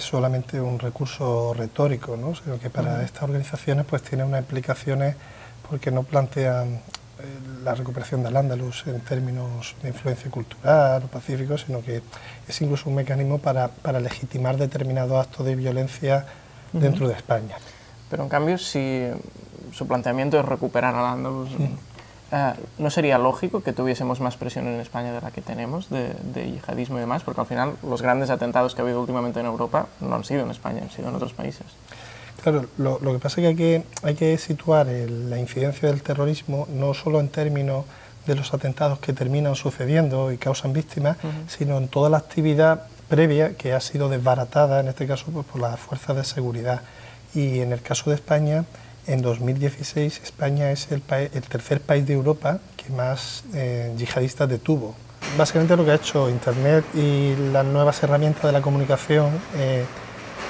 es solamente un recurso retórico, ¿no? sino que para estas organizaciones pues tiene unas implicaciones porque no plantean eh, la recuperación del Andalus en términos de influencia cultural o pacífico, sino que es incluso un mecanismo para, para legitimar determinados actos de violencia dentro de España. Pero en cambio, si su planteamiento es recuperar al Andalus, eh, ¿no sería lógico que tuviésemos más presión en España de la que tenemos de, yihadismo y demás? Porque al final los grandes atentados que ha habido últimamente en Europa no han sido en España, han sido en otros países. Claro, lo, que pasa es que hay que, hay que situar la incidencia del terrorismo no solo en términos de los atentados que terminan sucediendo y causan víctimas, sino en toda la actividad previa que ha sido desbaratada, en este caso pues, por las fuerzas de seguridad. Y en el caso de España, en 2016 España es el, el tercer país de Europa que más eh, yihadistas detuvo. Básicamente lo que ha hecho Internet y las nuevas herramientas de la comunicación eh,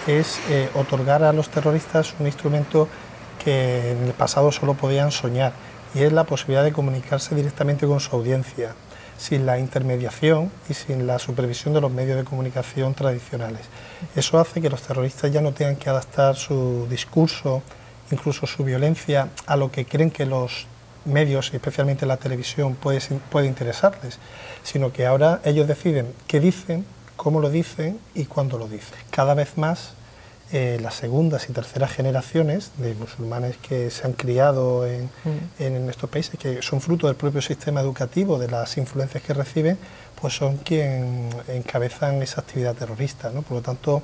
es eh, otorgar a los terroristas un instrumento que en el pasado solo podían soñar y es la posibilidad de comunicarse directamente con su audiencia sin la intermediación y sin la supervisión de los medios de comunicación tradicionales. Eso hace que los terroristas ya no tengan que adaptar su discurso, incluso su violencia, a lo que creen que los medios, especialmente la televisión, puede, puede interesarles, sino que ahora ellos deciden qué dicen, cómo lo dicen y cuándo lo dicen. Cada vez más eh, las segundas y terceras generaciones de musulmanes que se han criado en, mm. en, estos países, que son fruto del propio sistema educativo, de las influencias que reciben, pues son quienes encabezan esa actividad terrorista. ¿no? Por lo tanto,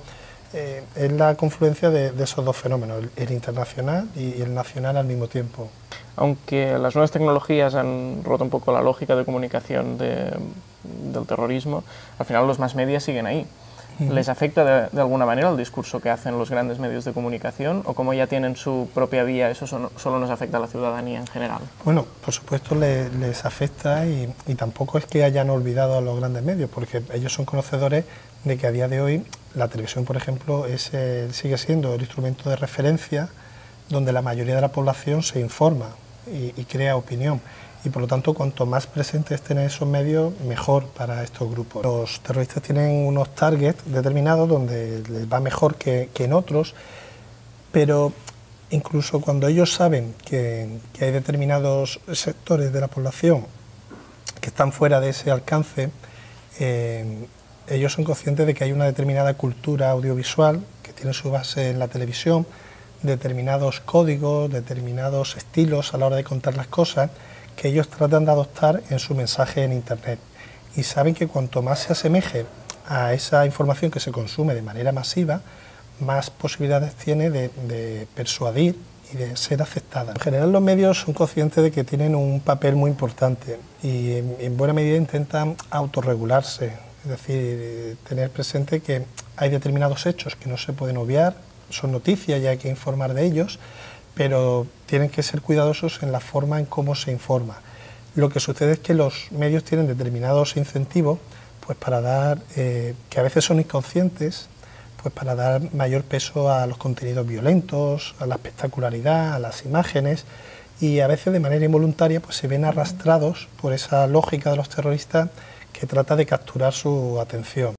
eh, es la confluencia de, esos dos fenómenos, el, internacional y, el nacional al mismo tiempo. Aunque las nuevas tecnologías han roto un poco la lógica de comunicación del terrorismo, al final los más medios siguen ahí. ¿Les afecta de, alguna manera el discurso que hacen los grandes medios de comunicación o como ya tienen su propia vía, eso solo, nos afecta a la ciudadanía en general? Bueno, por supuesto les, afecta y, tampoco es que hayan olvidado a los grandes medios, porque ellos son conocedores de que a día de hoy la televisión, por ejemplo, es, sigue siendo el instrumento de referencia donde la mayoría de la población se informa y crea opinión y por lo tanto cuanto más presentes estén esos medios, mejor para estos grupos. Los terroristas tienen unos targets determinados donde les va mejor que, en otros, pero incluso cuando ellos saben que, hay determinados sectores de la población que están fuera de ese alcance, eh, ellos son conscientes de que hay una determinada cultura audiovisual que tiene su base en la televisión, determinados códigos, determinados estilos a la hora de contar las cosas, que ellos tratan de adoptar en su mensaje en Internet. Y saben que cuanto más se asemeje a esa información que se consume de manera masiva, más posibilidades tiene de, persuadir y de ser aceptada. En general los medios son conscientes de que tienen un papel muy importante y en, buena medida intentan autorregularse, es decir, tener presente que hay determinados hechos que no se pueden obviar, son noticias y hay que informar de ellos, pero tienen que ser cuidadosos en la forma en cómo se informa. Lo que sucede es que los medios tienen determinados incentivos pues para dar, eh, que a veces son inconscientes, pues para dar mayor peso a los contenidos violentos, a la espectacularidad, a las imágenes, y a veces de manera involuntaria pues se ven arrastrados por esa lógica de los terroristas que trata de capturar su atención.